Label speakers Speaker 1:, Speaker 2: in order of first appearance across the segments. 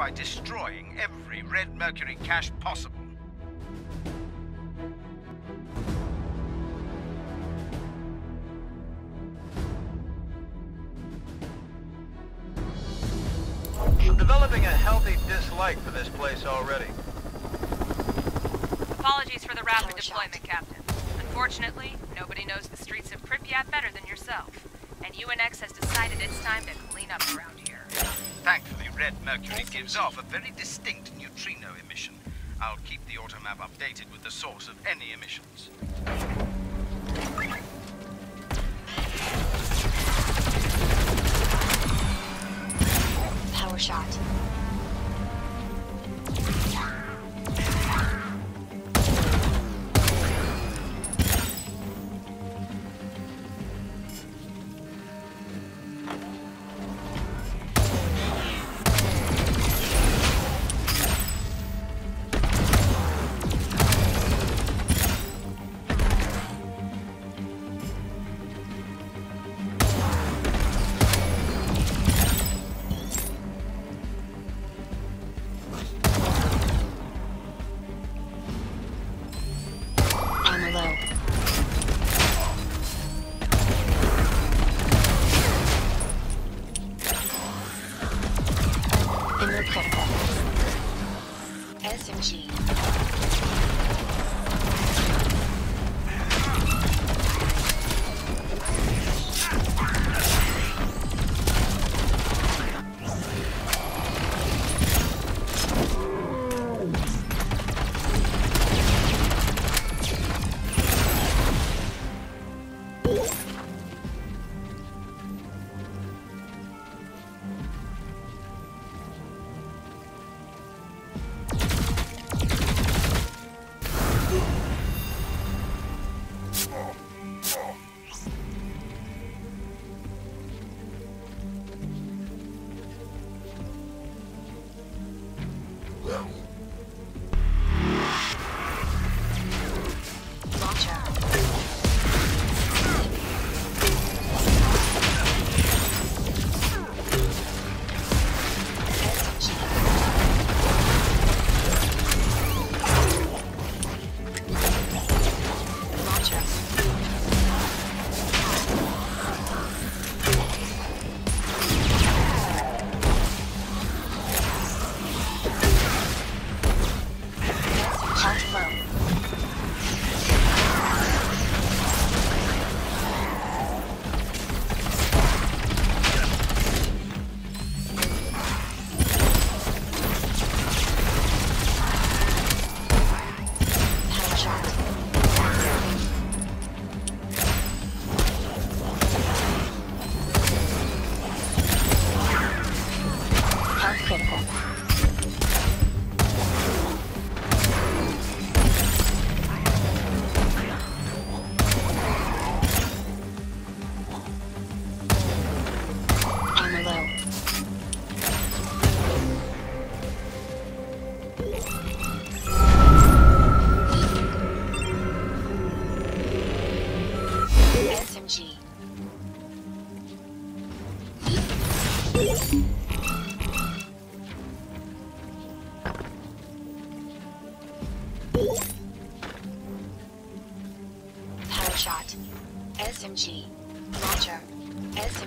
Speaker 1: by destroying every Red Mercury cache possible.
Speaker 2: I'm developing a healthy dislike for this place already.
Speaker 3: Apologies for the rapid deployment, Captain. Unfortunately, nobody knows the streets of Pripyat better than yourself. And UNX has decided it's time to clean up around here.
Speaker 1: Thankfully, Red Mercury gives off a very distinct neutrino emission. I'll keep the automap updated with the source of any emissions.
Speaker 4: Power shot.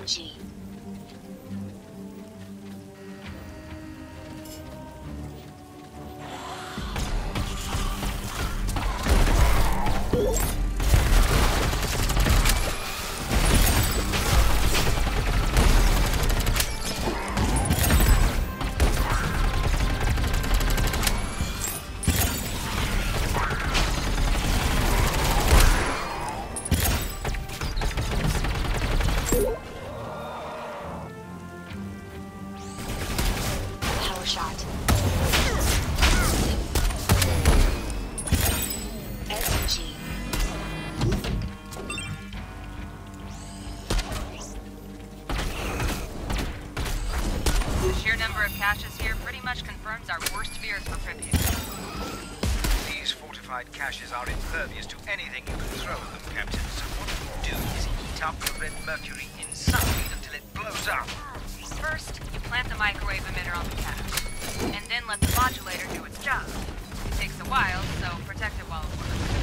Speaker 4: SMG.
Speaker 3: Caches here pretty much confirms our worst fears for Pripyat.
Speaker 1: These fortified caches are impervious to anything you can throw at them, Captain. So what you do is heat up the Red Mercury inside until it blows up.
Speaker 3: First, you plant the microwave emitter on the cache. and then let the modulator do its job. It takes a while, so protect it while it works.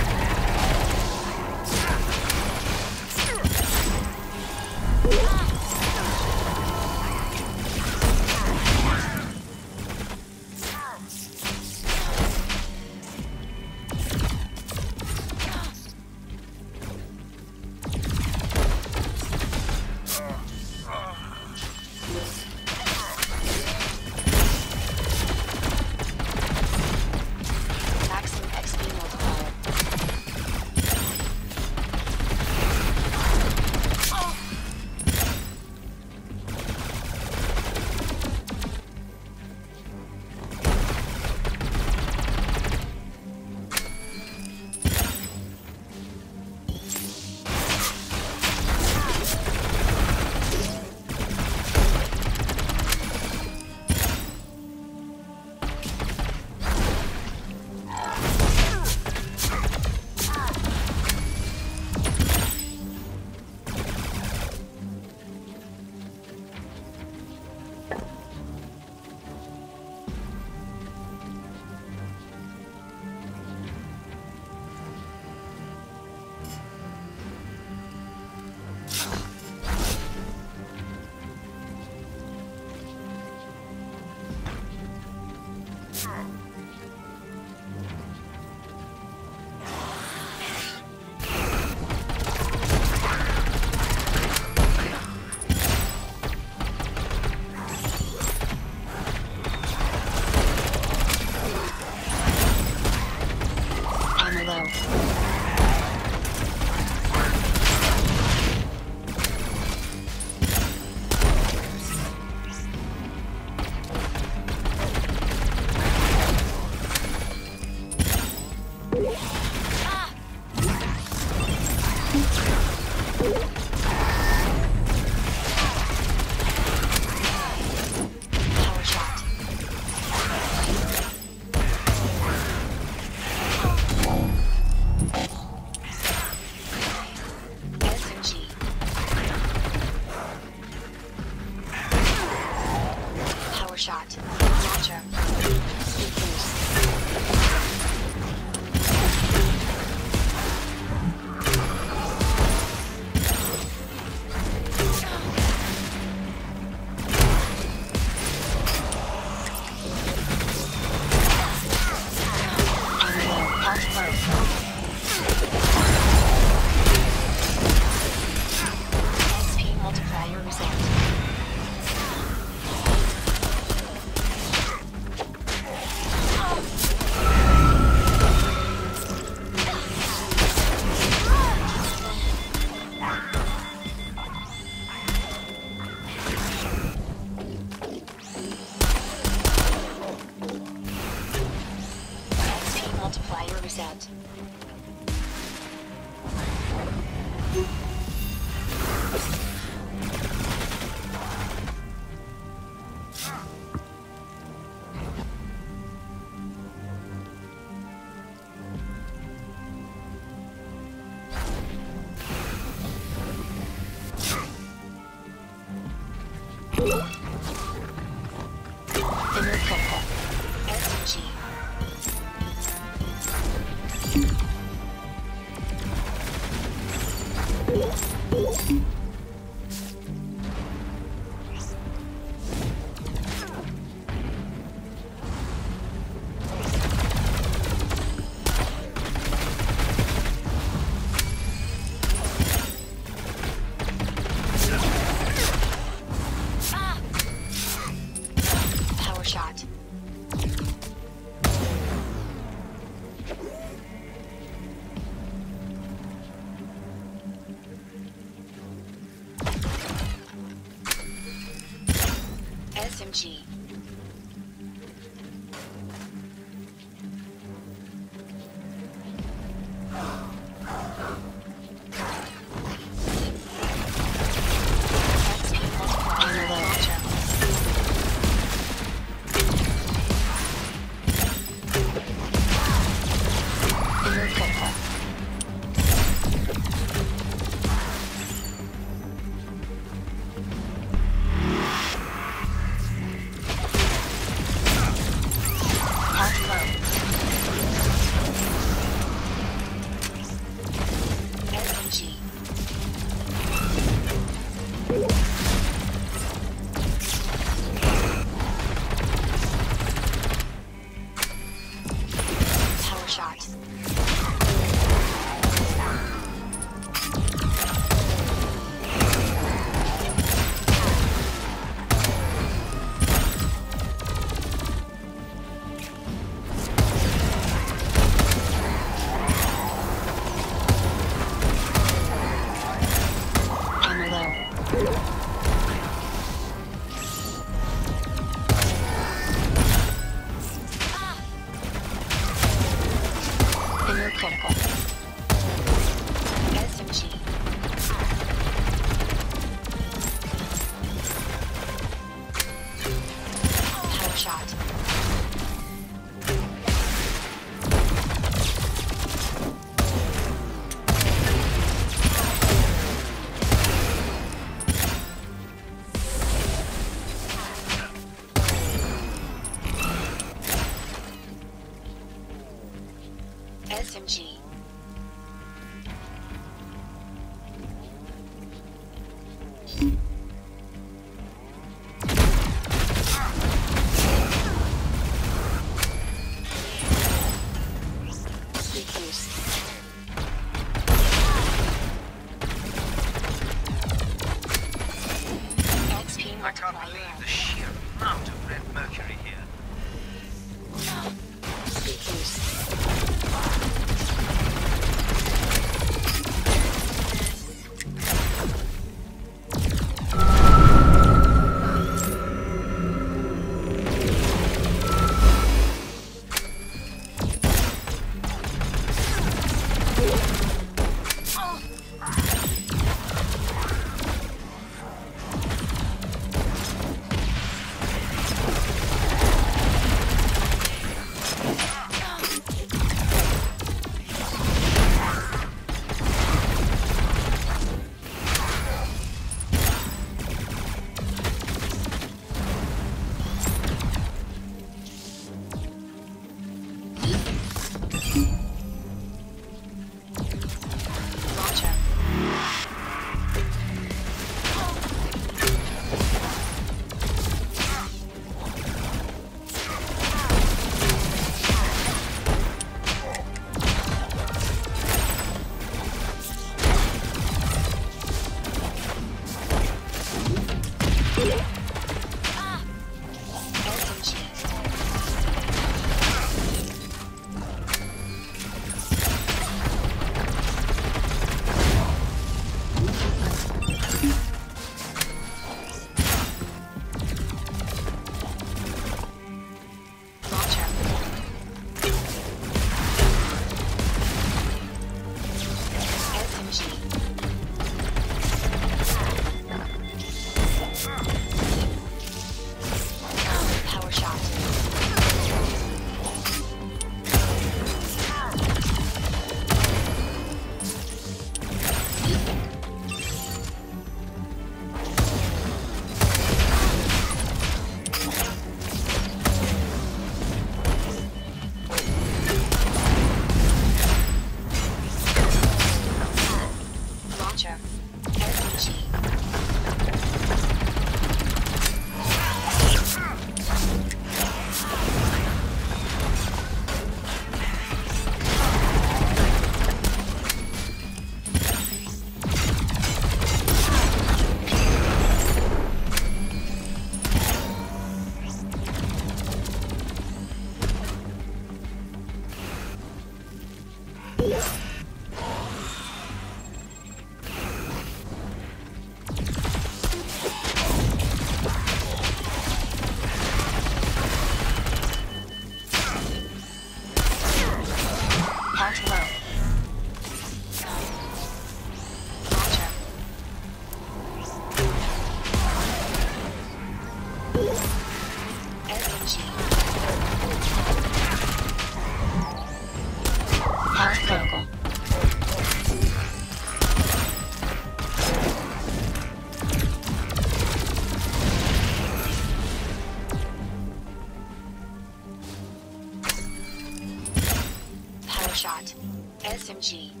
Speaker 4: SMG.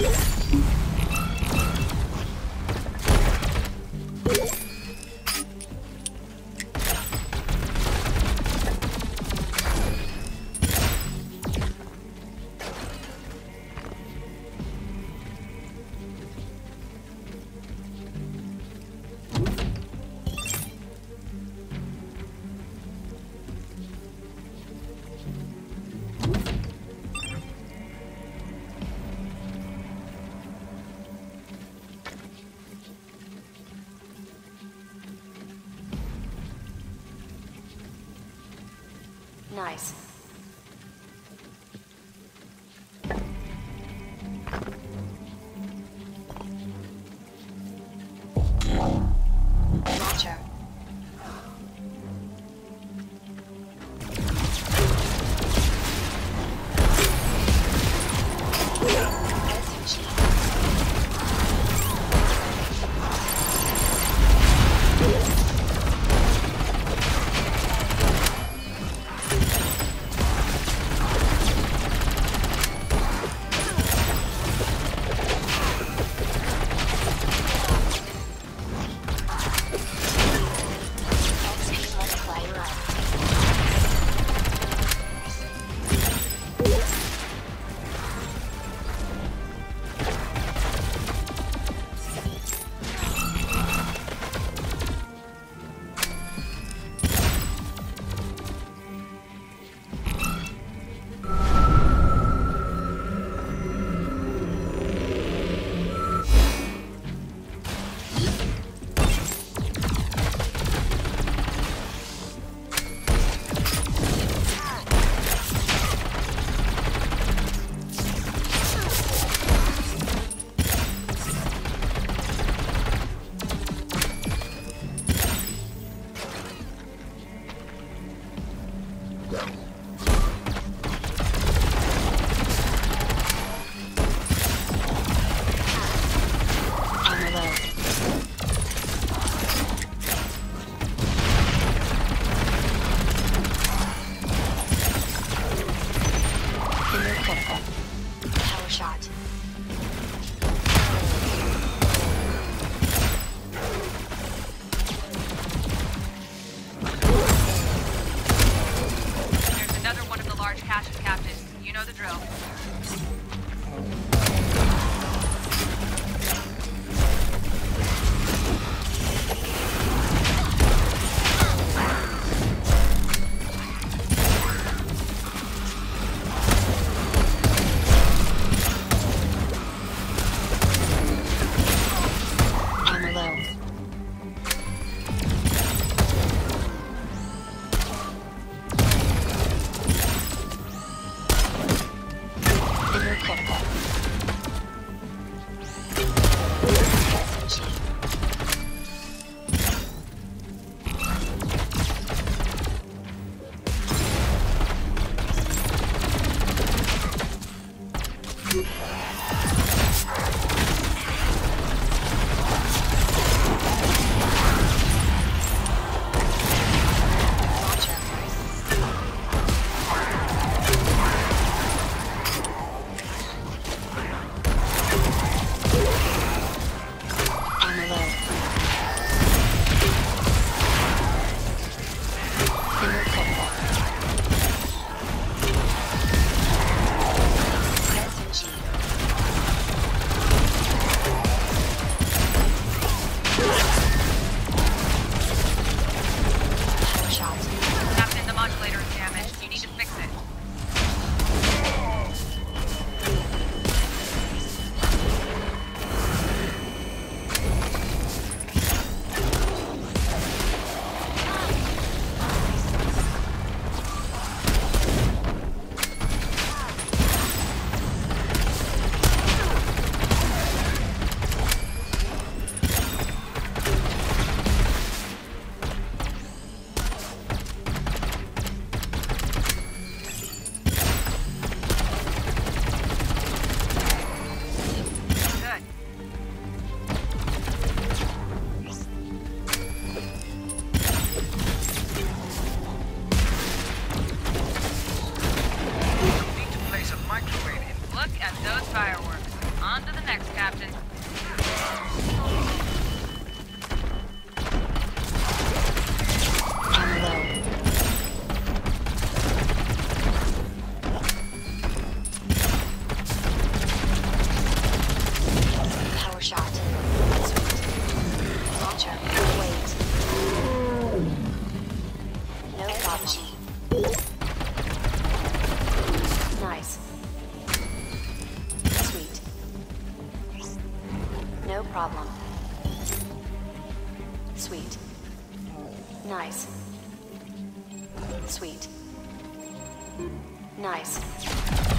Speaker 4: Yeah. Nice.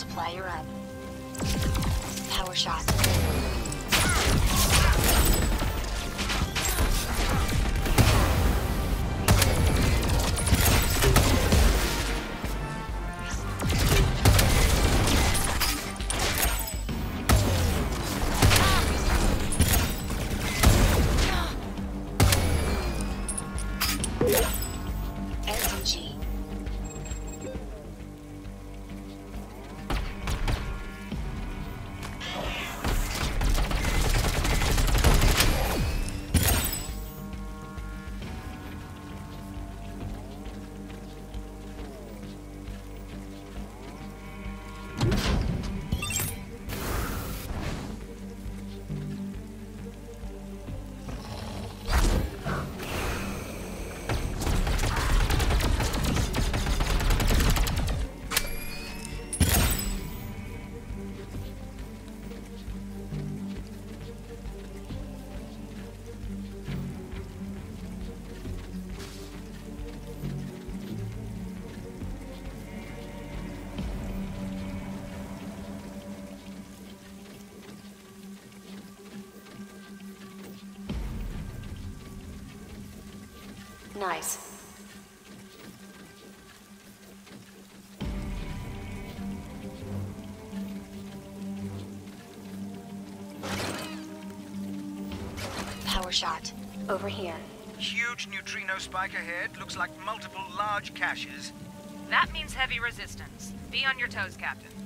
Speaker 4: Multiplier up. Power shot. Nice. Power shot. Over here.
Speaker 1: Huge neutrino spike ahead. Looks like multiple large caches.
Speaker 3: That means heavy resistance. Be on your toes, Captain.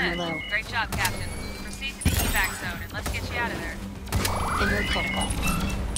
Speaker 3: That's a wrap
Speaker 4: On the
Speaker 3: then.
Speaker 4: low.
Speaker 3: Great job, Captain. Proceed to the evac zone and let's get you out of there.
Speaker 4: In your SMG.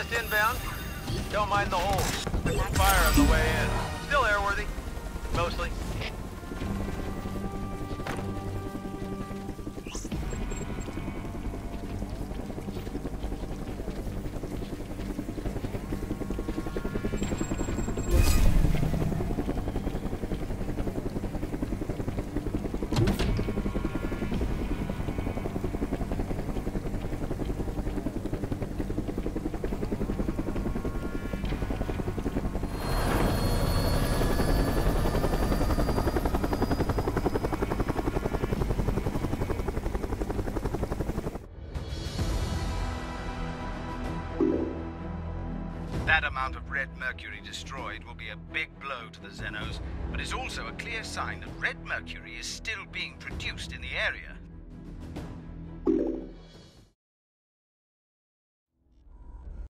Speaker 2: Stardust inbound. Don't mind the holes. Fire on the way in. Still airworthy. Mostly.
Speaker 1: To the Xenos, but is also a clear sign that red mercury is still being produced in the area.